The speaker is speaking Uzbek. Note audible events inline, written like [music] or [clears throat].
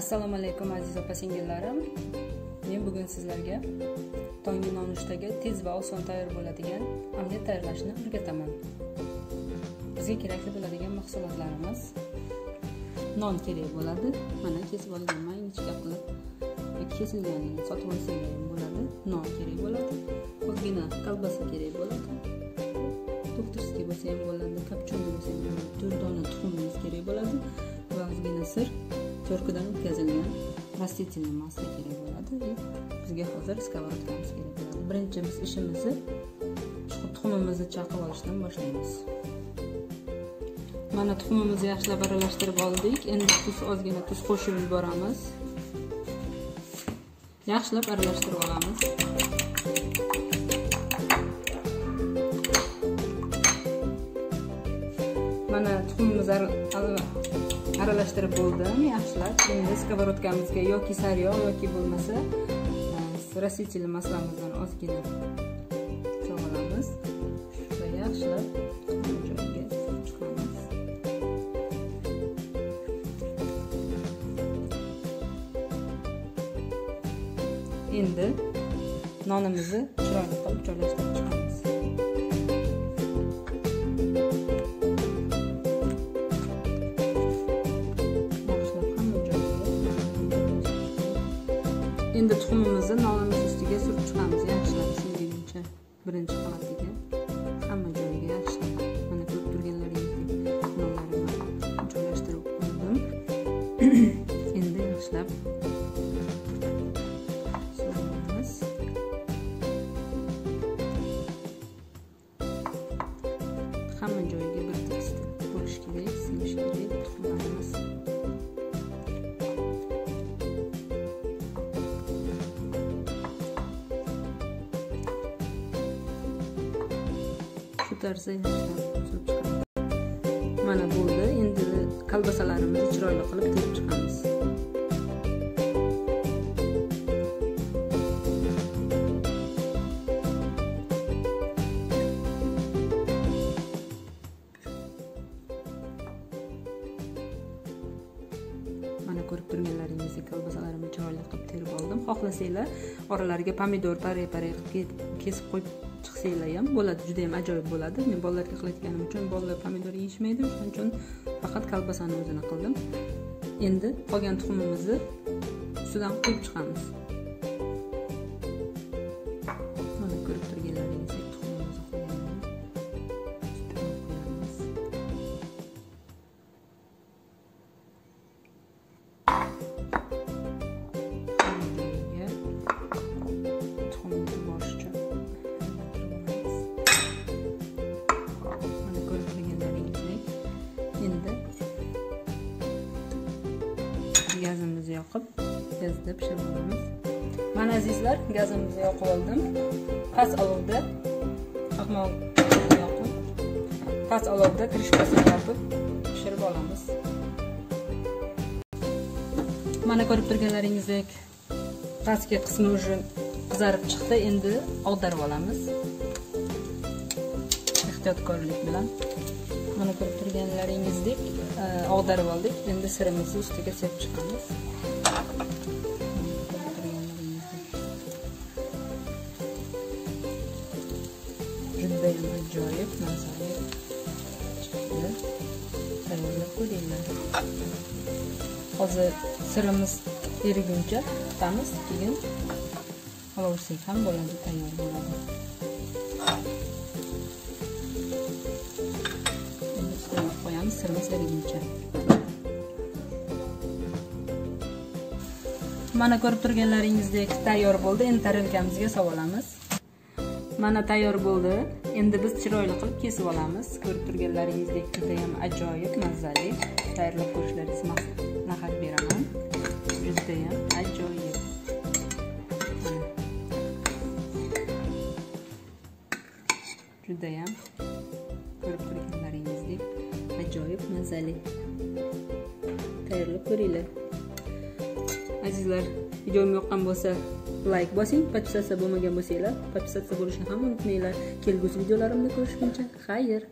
assalomu alaykum aziz opa singillarim men bugun sizlarga tonggi nonushtaga tez va oson tayyor bo'ladigan omlet tayyorlashni o'rgataman. Bizga kerakli bo'ladigan mahsulotlarimiz non kerak bo'ladi. Mana kesib olganman ingichka qilib kesilganini sotib olsanglar ham bo'ladi. Non kerak bo'ladi. Ozgina kolbasa kerak bo'ladi. Doktorskiy bo'lsa ham bo'ladi kopchonniy bo'lsa ham bo'ladi to'rt dona tuxumimiz kerak bo'ladi. Va ozgina sir terkadan o'tkazilgan rastительный masla kerak bo'ladi bizga hozir skоворodkamiz kerak bo'ladi birinchi biz ishimizni tuxumimizni chaqib olishdan boshlaymiz mana tuxumimizni yaxshilab aralashtirib oldik endi tuz ozgina tuz qo'shib yuboramiz yaxshilab aralashtirib olamiz mana tuxumimiz aralashtirib bo'ldim yaxshilab endi skоворodkamizga yoki sariyog' yoki bo'lmasa e, растительный maslamizdan ozgina solamiz va yaxshilab joyiga chiqamiz. Endi nonimizni chiroyli qilib joylashtirib chiqamiz. Endi tuxumimizni nonimiz ustiga surib chiqamiz yaxshilab singuncha birinchi qavatiga hamma joyiga yaxshilab mana ko'rib turganlaringizdek nonlarimni joylashtirib qo'ydim. [clears throat] Endi yaxshilab suramiz hamma joyiga bir tekis bo'lishi kerak singishi kerak tuxumlarimiz. Shu mana bo'ldi endi kolbasalarimizni chiroyli qilib terib chiqamiz. Mana ko'rib turganlaringizdek kolbasalarimni chiroyli qilib terib oldim. Xohlasanglar oralariga pomidor pare pare qilib kesib qo'yib chiqsanglar ham bo'ladi juda yam ajoyib bo'ladi. Men bolalarga qilayotganim uchun bolalar pomidor yeyishmaydi shuning uchun faqat kolbasani o'zini qildim. Endi qolgan tuxumimizni ustidan quyib chiqamiz. Gazimizni yoqib gazda pishirib olamiz mana azizlar gazimizni yoqib oldim. Past olovda qahmog yoqib past olovda krishkasini yopib pishirib olamiz. Mana ko'rib turganlaringizdek pastki qismi уже qizarib chiqdi. Endi ag'darib olamiz. Ehtiyotkorlik bilan. Mana ko'rib turganlaringizdek ag'darib oldik. Endi sirimizni ustiga sepib chiqamiz. Judayam ajoyib mazali chiqdi. Tayyorlab ko'ringlar. Hozir sirimiz eriguncha kutamiz keyin olovsiz ham bo'ladi tayyor bo'ladi. Qo'yamiz sirimiz mana ko'rib turganlaringizdek tayyor bo'ldi. Endi tarelkamizga solib olamiz. Mana tayyor bo'ldi. Endi biz chiroyli qilib kesib olamiz. Ko'rib turganlaringizdek judayam ajoyib mazali tayyorlab ko'rishlaringiz maslahat beraman. Judayam ajoyib. Judayam ko'rib turganlaringizdek ajoyib mazali. Tayyorlab ko'ringlar. Azizlar videom yoqqan bo'lsa layk bosing подписаться bo'lmagan bo'lsanglar подписаться bo'lishni ham unutmanglar. Kelgusi videolarimda ko'rishguncha xayr.